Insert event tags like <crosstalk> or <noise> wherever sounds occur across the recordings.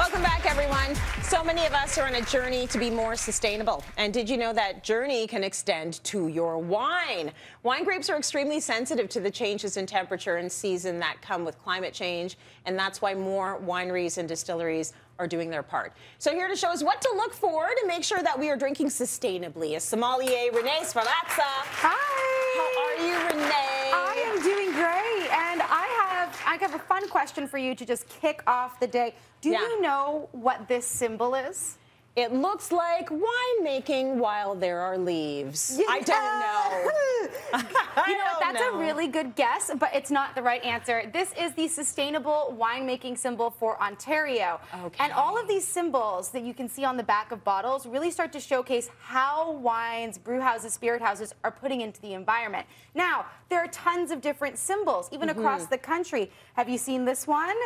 Welcome back, everyone. So many of us are on a journey to be more sustainable. And did you know that journey can extend to your wine? Wine grapes are extremely sensitive to the changes in temperature and season that come with climate change. And that's why more wineries and distilleries are doing their part. So here to show us what to look for to make sure that we are drinking sustainably is sommelier Renee Sferrazza. Hi. How are you, Renee? I am doing great, and I I have a fun question for you to just kick off the day. Do Yeah. you know what this symbol is? It looks like winemaking while there are leaves. Yeah. I don't know. <laughs> You know, what? that's know. a really good guess, but it's not the right answer. This is the sustainable winemaking symbol for Ontario. Okay. And all of these symbols that you can see on the back of bottles really start to showcase how wines, brew houses, spirit houses are putting into the environment. Now, there are tons of different symbols, even Mm-hmm. across the country. Have you seen this one?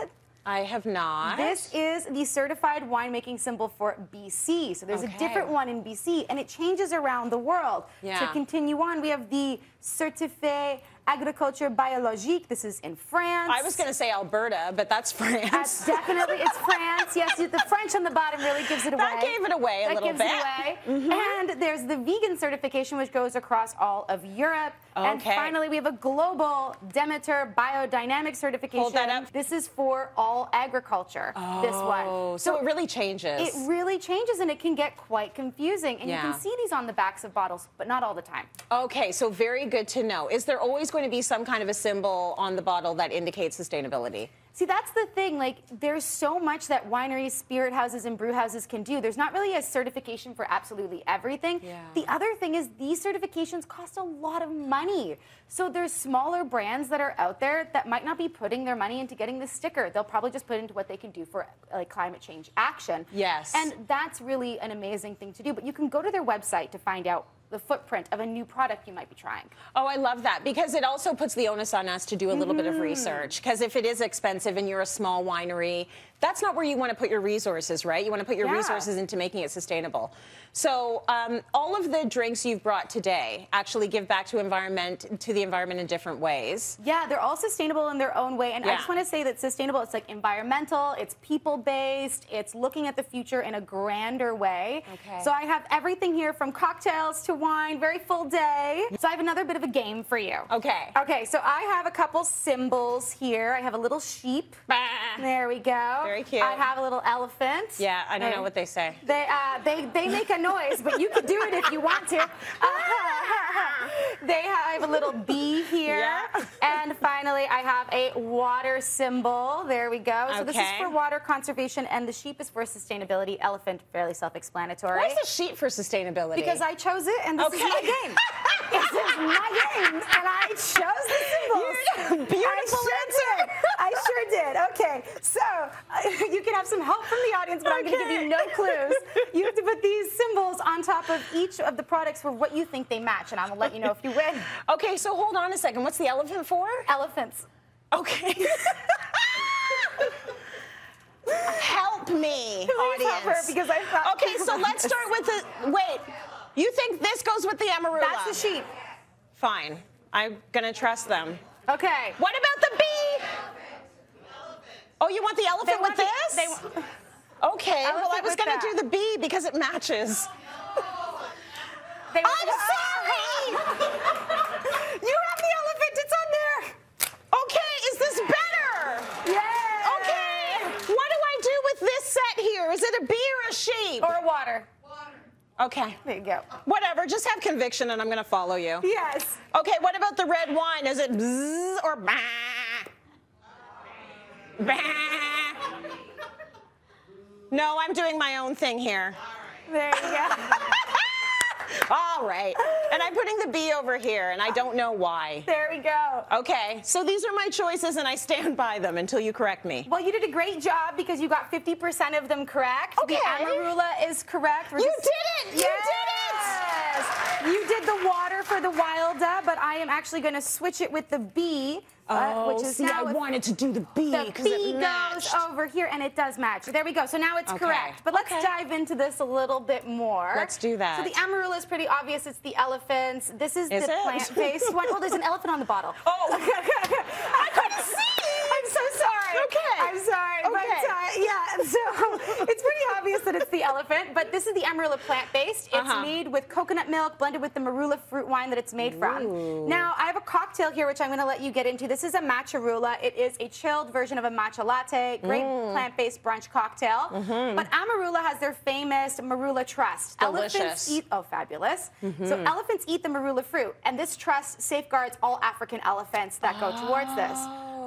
I have not. This is the certified winemaking symbol for BC. So there's Okay. a different one in BC, and it changes around the world. Yeah. To continue on, we have the Certifié Agriculture Biologique. This is in France. I was going to say Alberta, but that's <laughs> France. That's definitely it's France. Yes, the French on the bottom really gives it away. That gave it away a That little gives bit. It away. Mm-hmm. And there's the vegan certification, which goes across all of Europe. Okay. And finally, we have a global Demeter biodynamic certification. Hold that up. This is for all agriculture. oh, This one. Oh, so it really changes. It really changes and it can get quite confusing. And you can see these on the backs of bottles, but not all the time. okay, so very good to know. Is there always going to be some kind of a symbol on the bottle that indicates sustainability? See, that's the thing. Like, there's so much that wineries, spirit houses, and brew houses can do. There's not really a certification for absolutely everything. Yeah. The other thing is these certifications cost a lot of money. So there's smaller brands that are out there that might not be putting their money into getting the sticker. They'll probably just put into what they can do for like climate change action. Yes. And that's really an amazing thing to do. But you can go to their website to find out the footprint of a new product you might be trying. Oh, I love that because it also puts the onus on us to do a little bit of Mm-hmm. research. Because if it is expensive and you're a small winery, that's not where you want to put your resources, right? You want to put your Yeah. resources into making it sustainable. So, um, all of the drinks you've brought today actually give back to environment to the environment in different ways. Yeah, they're all sustainable in their own way. And I just want to say that sustainable, it's like environmental, it's people based, it's looking at the future in a grander way. Okay. So I have everything here from cocktails to wine, very full day. So I have another bit of a game for you. Okay. Okay, so I have a couple symbols here. I have a little sheep. Bah. There we go. Very cute. I have a little elephant. Yeah, I don't know what they say. they, uh, they, they make a noise, but you can do it if you want to. <laughs> they have a little bee here. Yeah. And finally, I have a water symbol. There we go. So this is for water conservation, and the sheep is for sustainability. Elephant, fairly self-explanatory. Why is the sheep for sustainability? Because I chose it, and this is my game. this is my game, and I chose the <laughs> symbols. You- beautiful I sure answer. did. I sure did. Okay, so uh, <laughs> you can have some help from the audience, but I'm going to give you no clues. <laughs> You have to put these symbols on top of each of the products for what you think they match, and I'm going to let you know if you win. <laughs> Okay, so hold on a second. What's the elephant for? Elephants. Okay. Help me, Please help audience. because I thought Okay, so let's start with the. Wait, you think this goes with the amarula? That's the sheep. Fine. I'm gonna trust them. Okay. What about the you want the elephant They with want the- this? want- okay. Well, I was gonna that. do the bee because it matches. I'm sorry. <laughs> you have the elephant. It's on there. Okay. Is this better? Yeah. Okay. What do I do with this set here? Is it a bee or a sheep? Or a water. Water. Okay. There you go. Whatever. Just have conviction, and I'm gonna follow you. Yes. Okay. What about the red wine? Is it bzzz or bah? Bah. No, I'm doing my own thing here. There you go. <laughs> All right. And I'm putting the B over here, and I don't know why. there we go. Okay, so these are my choices, and I stand <laughs> by them until you correct me. Well, you did a great job because you got 50% of them correct. Okay. The amarula is correct. We're You just- did it! You Yes. You did the water for the wilda, but I am actually going to switch it with the bee, uh, Oh, which is see, now I wanted to do the B because it goes over here, and it does match. There we go. So now it's Okay. correct. But let's Okay. dive into this a little bit more. Let's do that. So the amarula is pretty obvious. It's the elephants. This is, Is the plant-based one. Oh, there's an elephant on the bottle. <laughs> Oh, <laughs> I couldn't see. I'm so sorry. Okay. I'm I'm sorry, Okay. but uh, yeah. So <laughs> it's pretty obvious that it's the <laughs> elephant, but this is the Amarula plant-based. It's Uh-huh. made with coconut milk blended with the Marula fruit wine that it's made from. Now I have a cocktail here, which I'm going to let you get into. This is a matcharula. It is a chilled version of a matcha latte, great Mm. plant-based brunch cocktail. But Amarula has their famous Marula Trust. Mm-hmm. Delicious. Mm-hmm. Elephants eat oh fabulous. So elephants eat the marula fruit, and this trust safeguards all African elephants that go towards this.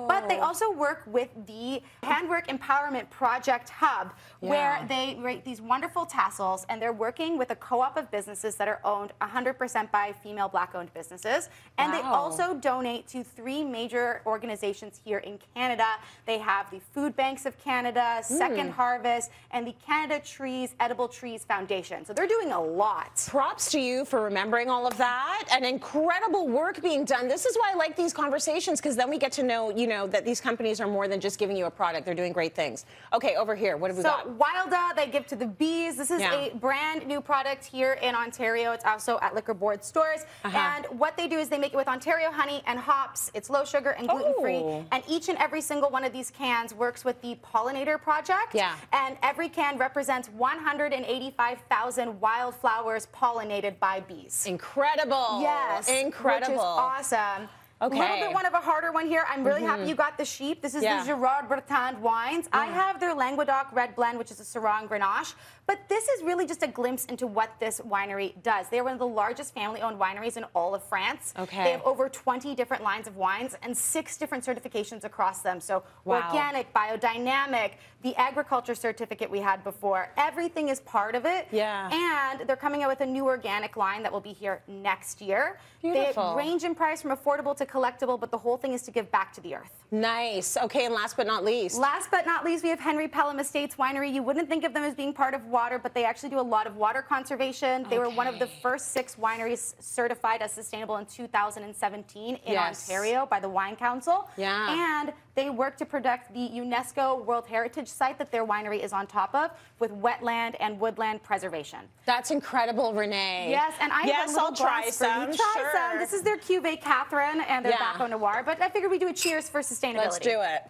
But they Oh. also work with the Handwork Empowerment Project Hub, Yeah. where they rate these wonderful tassels, and they're working with a co-op of businesses that are owned 100% by female black-owned businesses. And they also donate to three major organizations here in Canada. They have the Food Banks of Canada. Second hmm. Harvest, and the Canada Trees Edible Trees Foundation. So they're doing a lot. Props to you for remembering all of that and incredible work being done. This is why I like these conversations because then we get to know, you know, that these companies are more than just giving you a product. They're doing great things. Okay, over here, what have we So got? Wilda, they give to the bees. This is Yeah. a brand new product here in Ontario. It's also at liquor board stores. Uh-huh. And what they do is they make it with Ontario honey and hops. It's low sugar and gluten free. Oh. And each and every single one of these cans works with the Pollinator Project. Yeah. And every can represents 185,000 wildflowers pollinated by bees. Incredible. Yes. Incredible. Which is awesome. A little Mm-hmm. bit one of a harder one here. I'm really happy you got the sheep. This is Yeah. the Gerard Bertrand wines. I have their Languedoc Red Blend, which is a Syrah Grenache. But this is really just a glimpse into what this winery does. They're one of the largest family-owned wineries in all of France. Okay. They have over 20 different lines of wines and six different certifications across them. So Wow. organic, biodynamic, the agriculture certificate we had before. Everything is part of it. Yeah. And they're coming out with a new organic line that will be here next year. Beautiful. They range in price from affordable to collectible, but the whole thing is to give back to the earth. Nice. Okay, and last but not least. Last but not least, we have Henry Pelham Estates Winery. You wouldn't think of them as being part of water, but they actually do a lot of water conservation. They were one of the first six wineries certified as sustainable in 2017 in Yes. Ontario by the Wine Council. Yeah. And they work to protect the UNESCO World Heritage Site that their winery is on top of with wetland and woodland preservation. That's incredible, Renee. Yes, and I have a little I'll try glass for you. some. Try sure. some. This is their Cuvée Catherine and their Yeah. Baco Noir, but I figured we'd do a cheers for sustainability. Let's do it.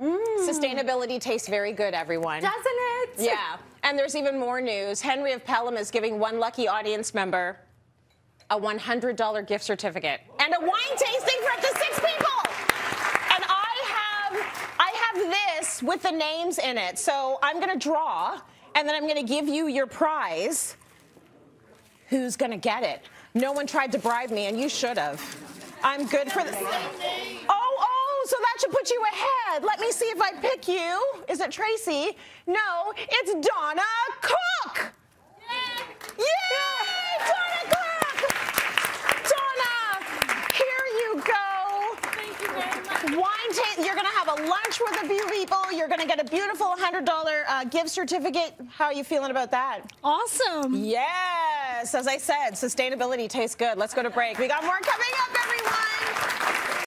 Mm. Sustainability tastes very good, everyone. Doesn't it? Yeah. And there's even more news. Henry of Pelham is giving one lucky audience member a $100 gift certificate and a wine tasting for up to six people. And I have I have this with the names in it. So I'm going to draw and then I'm going to give you your prize. Who's going to get it? No one tried to bribe me and you should have. I'm good for the Oh, oh, so that should put you ahead. Let me see if I pick you. Is it Tracy? No, it's Donna Cook. Yay! Donna Cook! Donna, here you go. Thank you very much. Wine taste. You're gonna have a lunch with a few people. You're gonna get a beautiful $100 uh, gift certificate. How are you feeling about that? Awesome. Yes, as I said, sustainability tastes good. Let's go to break. We got more coming up, everyone.